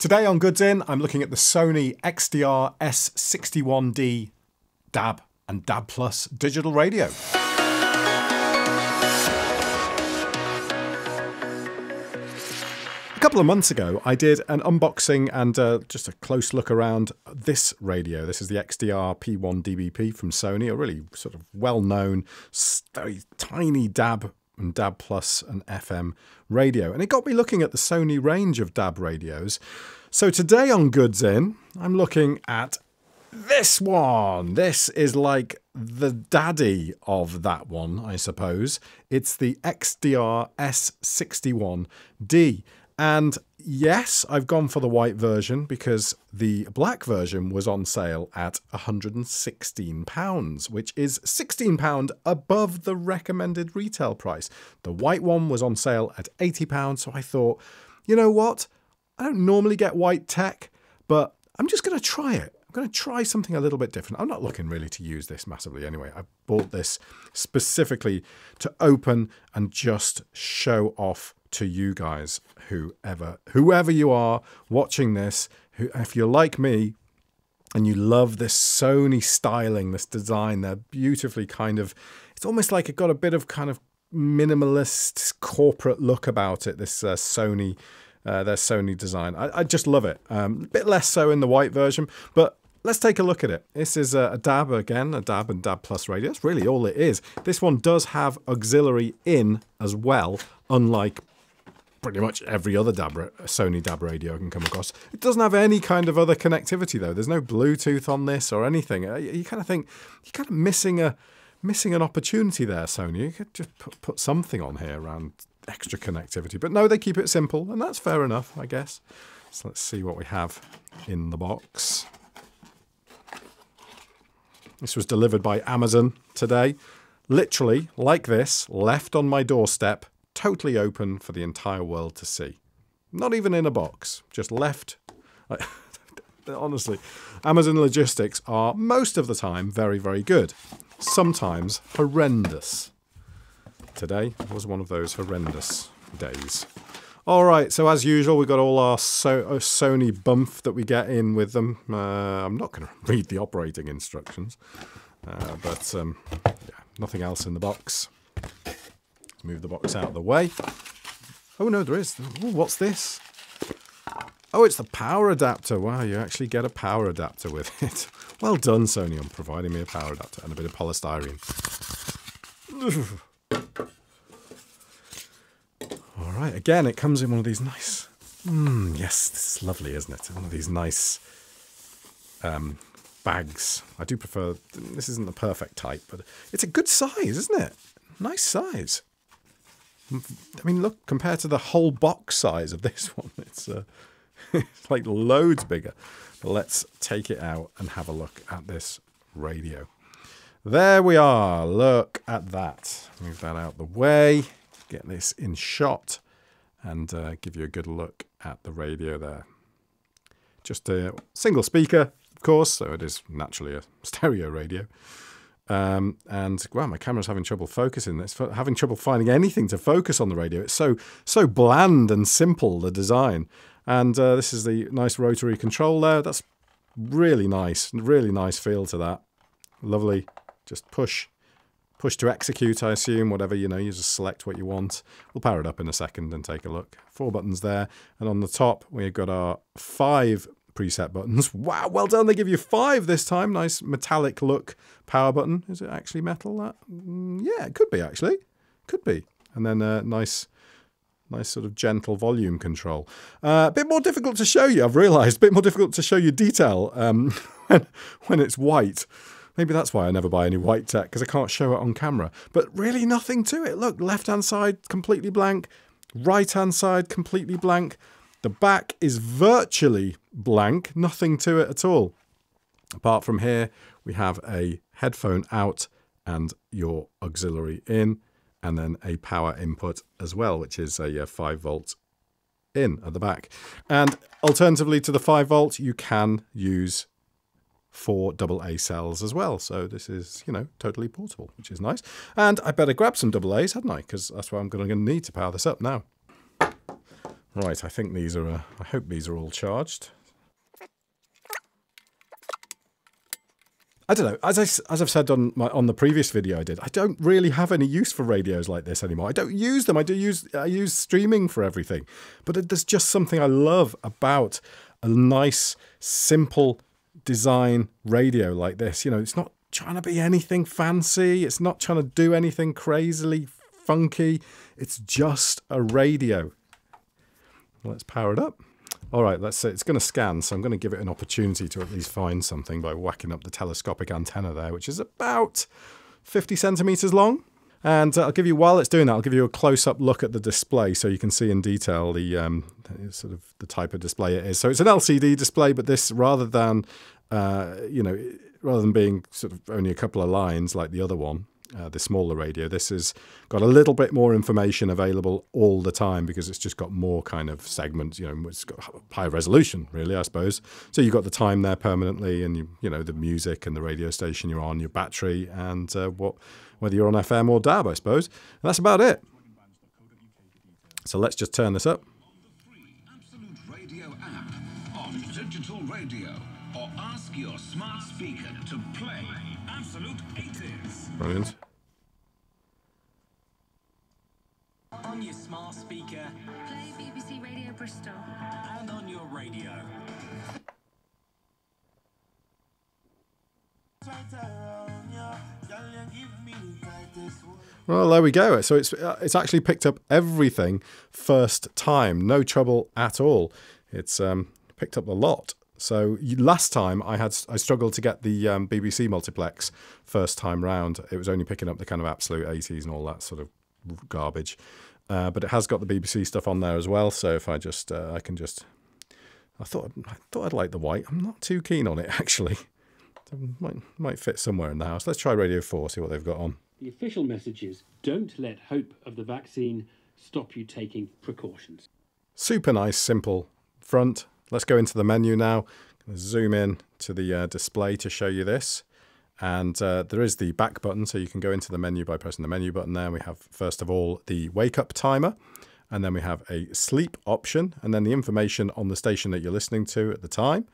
Today on Goods In, I'm looking at the Sony XDR S61D DAB and DAB Plus digital radio. A couple of months ago, I did an unboxing and uh, just a close look around this radio. This is the XDR P1 DBP from Sony, a really sort of well known, very tiny DAB and DAB Plus and FM radio. And it got me looking at the Sony range of DAB radios. So today on Goods In, I'm looking at this one. This is like the daddy of that one, I suppose. It's the XDR S61D. And yes, I've gone for the white version because the black version was on sale at £116, which is £16 above the recommended retail price. The white one was on sale at £80, so I thought, you know what? I don't normally get white tech, but I'm just going to try it. I'm going to try something a little bit different. I'm not looking really to use this massively anyway. I bought this specifically to open and just show off to you guys, whoever whoever you are watching this. Who, if you're like me, and you love this Sony styling, this design, they're beautifully kind of. It's almost like it got a bit of kind of minimalist corporate look about it. This uh, Sony. Uh, their Sony design. I, I just love it. Um, a bit less so in the white version, but let's take a look at it. This is a, a DAB again, a DAB and DAB Plus radio. That's really all it is. This one does have auxiliary in as well, unlike pretty much every other DAB Sony DAB radio I can come across. It doesn't have any kind of other connectivity though. There's no Bluetooth on this or anything. Uh, you kind of think you're kind of missing a missing an opportunity there, Sony. You could just put, put something on here around extra connectivity. But no, they keep it simple, and that's fair enough, I guess. So let's see what we have in the box. This was delivered by Amazon today. Literally, like this, left on my doorstep totally open for the entire world to see. Not even in a box, just left. Honestly, Amazon logistics are most of the time very, very good, sometimes horrendous. Today was one of those horrendous days. All right, so as usual, we've got all our so uh, Sony bump that we get in with them. Uh, I'm not going to read the operating instructions, uh, but um, yeah, nothing else in the box. Move the box out of the way. Oh no, there is. Ooh, what's this? Oh, it's the power adapter. Wow, you actually get a power adapter with it. Well done, Sony, on providing me a power adapter and a bit of polystyrene. All right, again, it comes in one of these nice... Mm, yes, this is lovely, isn't it? One of these nice um, bags. I do prefer... This isn't the perfect type, but it's a good size, isn't it? Nice size. I mean, look, compared to the whole box size of this one, it's, uh, it's like loads bigger. But let's take it out and have a look at this radio. There we are. Look at that. Move that out the way. Get this in shot and uh, give you a good look at the radio there. Just a single speaker, of course, so it is naturally a stereo radio. Um, and wow, my camera's having trouble focusing. It's having trouble finding anything to focus on the radio. It's so so bland and simple the design. And uh, this is the nice rotary control there. That's really nice, really nice feel to that. Lovely. Just push, push to execute. I assume whatever you know. You just select what you want. We'll power it up in a second and take a look. Four buttons there, and on the top we've got our five preset buttons. Wow, well done. They give you five this time. Nice metallic look power button. Is it actually metal? That mm, Yeah, it could be actually. Could be. And then a nice nice sort of gentle volume control. Uh, a bit more difficult to show you, I've realised. A bit more difficult to show you detail um, when, when it's white. Maybe that's why I never buy any white tech, because I can't show it on camera. But really nothing to it. Look, left-hand side, completely blank. Right-hand side, completely blank. The back is virtually blank, nothing to it at all. Apart from here, we have a headphone out and your auxiliary in, and then a power input as well, which is a 5 volt in at the back. And alternatively to the 5 volt, you can use four AA cells as well. So this is, you know, totally portable, which is nice. And I better grab some AA's, hadn't I? Because that's what I'm going to need to power this up now. Right, I think these are, uh, I hope these are all charged. I don't know. As I as I've said on my on the previous video I did, I don't really have any use for radios like this anymore. I don't use them. I do use I use streaming for everything, but there's just something I love about a nice, simple design radio like this. You know, it's not trying to be anything fancy. It's not trying to do anything crazily funky. It's just a radio. Let's power it up. All right, let's say it's going to scan, so I'm going to give it an opportunity to at least find something by whacking up the telescopic antenna there, which is about 50 centimeters long. And uh, I'll give you, while it's doing that, I'll give you a close-up look at the display so you can see in detail the um, sort of the type of display it is. So it's an LCD display, but this, rather than, uh, you know, rather than being sort of only a couple of lines like the other one, uh, the smaller radio. This has got a little bit more information available all the time because it's just got more kind of segments. You know, it's got higher resolution, really, I suppose. So you've got the time there permanently, and you you know the music and the radio station you're on, your battery, and uh, what whether you're on FM or DAB, I suppose. And that's about it. So let's just turn this up. your smart speaker to play Absolute 80s. Brilliant. On your smart speaker, play BBC Radio Bristol. And on your radio. Well, there we go. So it's uh, it's actually picked up everything first time, no trouble at all. It's um, picked up a lot. So last time I had I struggled to get the um, BBC multiplex first time round. It was only picking up the kind of absolute 80s and all that sort of garbage. Uh, but it has got the BBC stuff on there as well. So if I just uh, I can just I thought I thought I'd like the white. I'm not too keen on it actually. might might fit somewhere in the house. Let's try Radio 4, see what they've got on. The official message is don't let hope of the vaccine stop you taking precautions. Super nice, simple front, Let's go into the menu now. Zoom in to the uh, display to show you this. And uh, there is the back button, so you can go into the menu by pressing the menu button there. We have, first of all, the wake up timer, and then we have a sleep option, and then the information on the station that you're listening to at the time,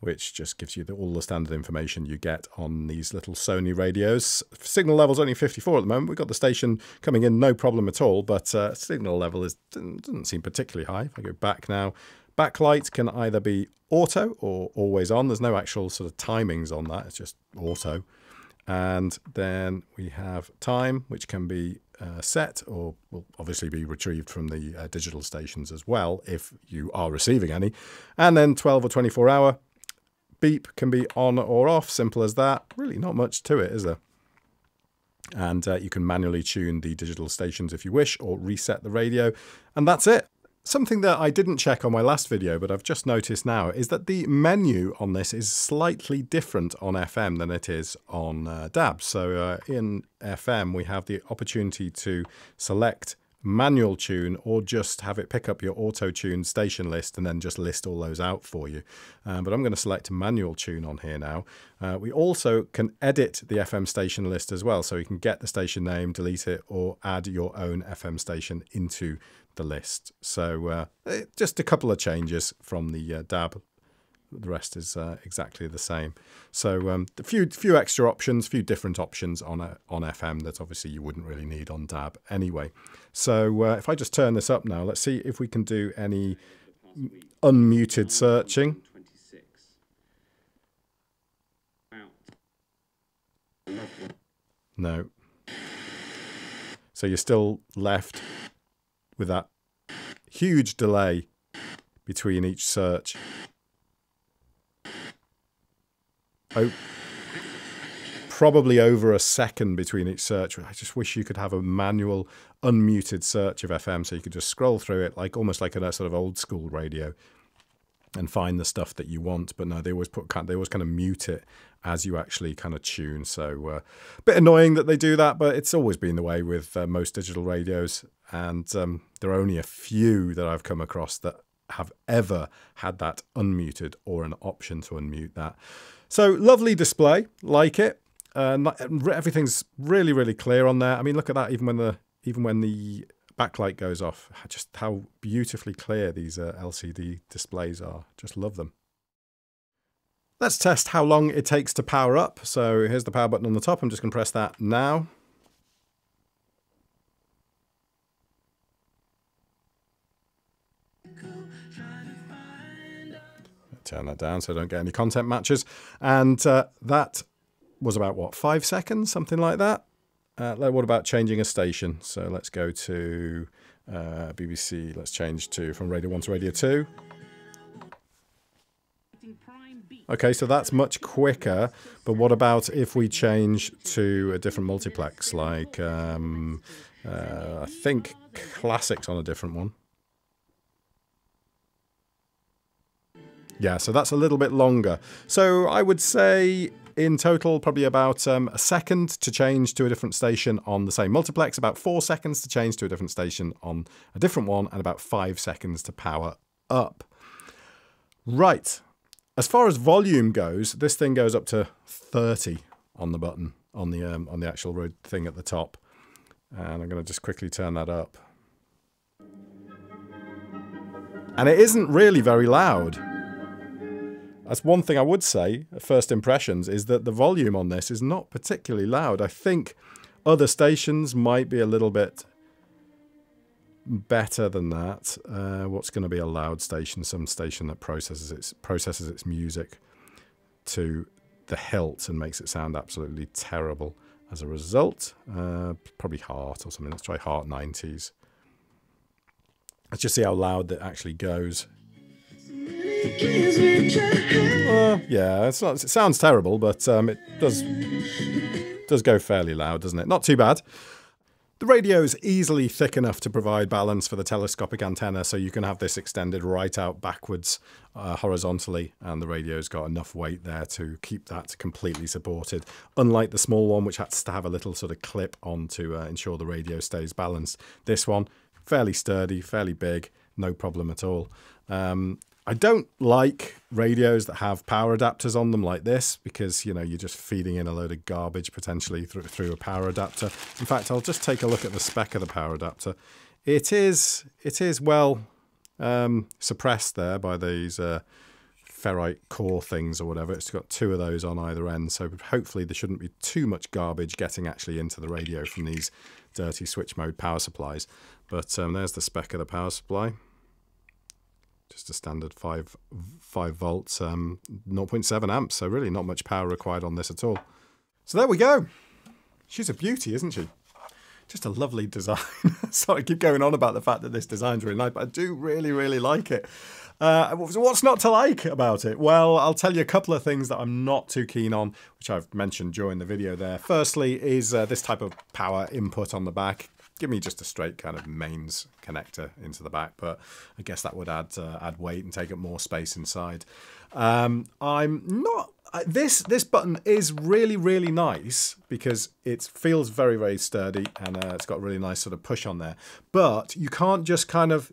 which just gives you the, all the standard information you get on these little Sony radios. Signal level's only 54 at the moment. We've got the station coming in no problem at all, but uh, signal level is doesn't seem particularly high. If I go back now, Backlight can either be auto or always on. There's no actual sort of timings on that. It's just auto. And then we have time, which can be uh, set or will obviously be retrieved from the uh, digital stations as well if you are receiving any. And then 12 or 24 hour beep can be on or off, simple as that. Really not much to it, is there? And uh, you can manually tune the digital stations if you wish or reset the radio. And that's it. Something that I didn't check on my last video, but I've just noticed now, is that the menu on this is slightly different on FM than it is on uh, DAB. So uh, in FM, we have the opportunity to select manual tune or just have it pick up your auto tune station list and then just list all those out for you. Um, but I'm going to select manual tune on here now. Uh, we also can edit the FM station list as well. So you can get the station name, delete it, or add your own FM station into the list. So uh, eh, just a couple of changes from the uh, DAB. The rest is uh, exactly the same. So um, a few few extra options, a few different options on a, on FM that obviously you wouldn't really need on DAB anyway. So uh, if I just turn this up now, let's see if we can do any unmuted searching. No. So you're still left with that huge delay between each search. Oh, probably over a second between each search. I just wish you could have a manual unmuted search of FM so you could just scroll through it like almost like a sort of old school radio and find the stuff that you want. But no, they always put they always kind of mute it as you actually kind of tune. So uh, a bit annoying that they do that, but it's always been the way with uh, most digital radios. And um, there are only a few that I've come across that have ever had that unmuted or an option to unmute that. So lovely display, like it. Uh, everything's really, really clear on there. I mean, look at that. Even when the even when the backlight goes off. Just how beautifully clear these uh, LCD displays are. Just love them. Let's test how long it takes to power up. So here's the power button on the top. I'm just going to press that now. Turn that down so I don't get any content matches. And uh, that was about, what, five seconds? Something like that. Uh, what about changing a station? So let's go to uh, BBC. Let's change to from Radio 1 to Radio 2. Okay, so that's much quicker. But what about if we change to a different multiplex, like um, uh, I think classics on a different one? Yeah, so that's a little bit longer. So I would say in total, probably about um, a second to change to a different station on the same multiplex, about four seconds to change to a different station on a different one, and about five seconds to power up. Right, as far as volume goes, this thing goes up to 30 on the button, on the, um, on the actual road thing at the top. And I'm going to just quickly turn that up. And it isn't really very loud. That's one thing I would say, first impressions, is that the volume on this is not particularly loud. I think other stations might be a little bit better than that. Uh, what's going to be a loud station? Some station that processes its processes its music to the hilt and makes it sound absolutely terrible as a result. Uh, probably Heart or something. Let's try Heart 90s. Let's just see how loud that actually goes. Uh, yeah, it's not, it sounds terrible, but um, it does does go fairly loud, doesn't it? Not too bad. The radio is easily thick enough to provide balance for the telescopic antenna, so you can have this extended right out backwards uh, horizontally, and the radio's got enough weight there to keep that completely supported. Unlike the small one, which has to have a little sort of clip on to uh, ensure the radio stays balanced. This one, fairly sturdy, fairly big, no problem at all. Um, I don't like radios that have power adapters on them like this because you know you're just feeding in a load of garbage potentially through through a power adapter. In fact, I'll just take a look at the spec of the power adapter. It is it is well um, suppressed there by these uh, ferrite core things or whatever. It's got two of those on either end, so hopefully there shouldn't be too much garbage getting actually into the radio from these dirty switch mode power supplies. But um, there's the spec of the power supply just a standard 5 5 volts um, 0.7 amps so really not much power required on this at all. So there we go. She's a beauty isn't she? Just a lovely design. Sorry I keep going on about the fact that this design's really nice but I do really really like it. Uh, what's not to like about it? Well I'll tell you a couple of things that I'm not too keen on which I've mentioned during the video there. Firstly is uh, this type of power input on the back give me just a straight kind of mains connector into the back, but I guess that would add uh, add weight and take up more space inside. Um, I'm not. Uh, this this button is really really nice because it feels very very sturdy and uh, it's got a really nice sort of push on there. But you can't just kind of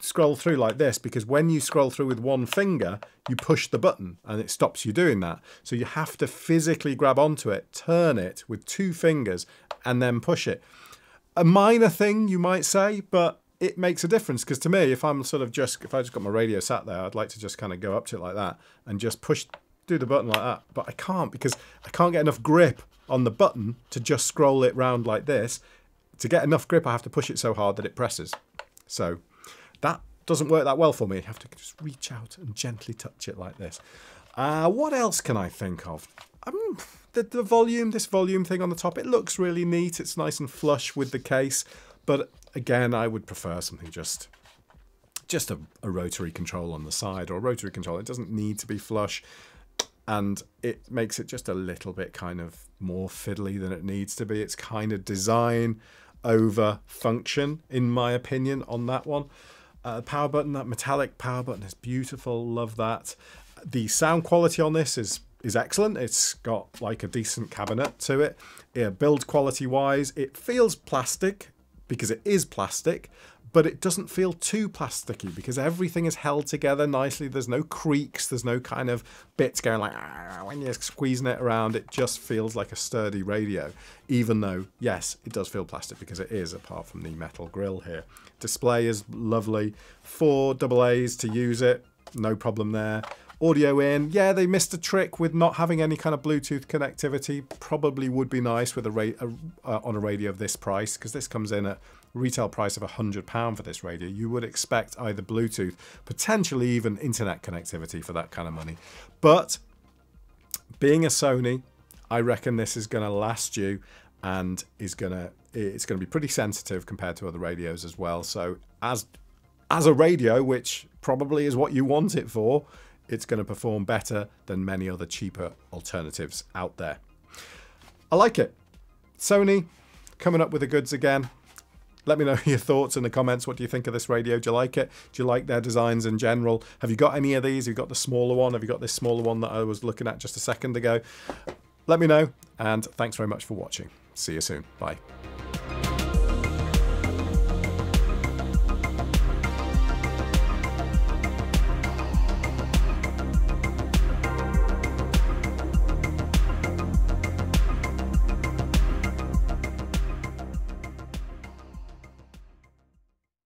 scroll through like this because when you scroll through with one finger you push the button and it stops you doing that so you have to physically grab onto it turn it with two fingers and then push it a minor thing, you might say, but it makes a difference because to me, if I'm sort of just if I just got my radio sat there, I'd like to just kind of go up to it like that and just push do the button like that. But I can't because I can't get enough grip on the button to just scroll it round like this. To get enough grip, I have to push it so hard that it presses. So that doesn't work that well for me. I have to just reach out and gently touch it like this. Uh, what else can I think of? Um, the, the volume, this volume thing on the top, it looks really neat. It's nice and flush with the case. But again, I would prefer something just just a, a rotary control on the side or a rotary control. It doesn't need to be flush and it makes it just a little bit kind of more fiddly than it needs to be. It's kind of design over function, in my opinion, on that one. Uh, power button, that metallic power button is beautiful. Love that. The sound quality on this is is excellent. It's got like a decent cabinet to it. Yeah, build quality wise, it feels plastic because it is plastic, but it doesn't feel too plasticky because everything is held together nicely. There's no creaks, there's no kind of bits going like "Ah," when you're squeezing it around. It just feels like a sturdy radio, even though, yes, it does feel plastic because it is, apart from the metal grill here. Display is lovely. Four double A's to use it, no problem there. Audio in, yeah, they missed a trick with not having any kind of Bluetooth connectivity. Probably would be nice with a, a uh, on a radio of this price because this comes in at retail price of £100 for this radio. You would expect either Bluetooth, potentially even internet connectivity for that kind of money. But being a Sony, I reckon this is going to last you and is going to it's going to be pretty sensitive compared to other radios as well. So as as a radio, which probably is what you want it for, it's going to perform better than many other cheaper alternatives out there. I like it. Sony coming up with the goods again. Let me know your thoughts in the comments. What do you think of this radio? Do you like it? Do you like their designs in general? Have you got any of these? Have you got the smaller one? Have you got this smaller one that I was looking at just a second ago? Let me know. And thanks very much for watching. See you soon. Bye.